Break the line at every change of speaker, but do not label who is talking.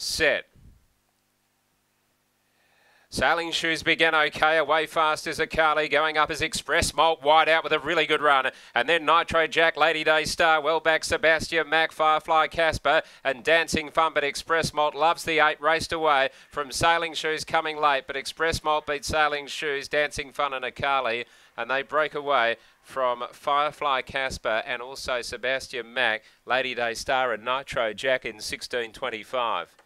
set. Sailing Shoes began okay. Away fast is Akali. Going up is Express Malt wide out with a really good run. And then Nitro Jack, Lady Day Star, well back Sebastian Mac, Firefly Casper, and Dancing Fun. But Express Malt loves the eight, raced away from Sailing Shoes coming late. But Express Malt beat Sailing Shoes, Dancing Fun, and Akali. And they break away from Firefly Casper and also Sebastian Mac, Lady Day Star, and Nitro Jack in 1625.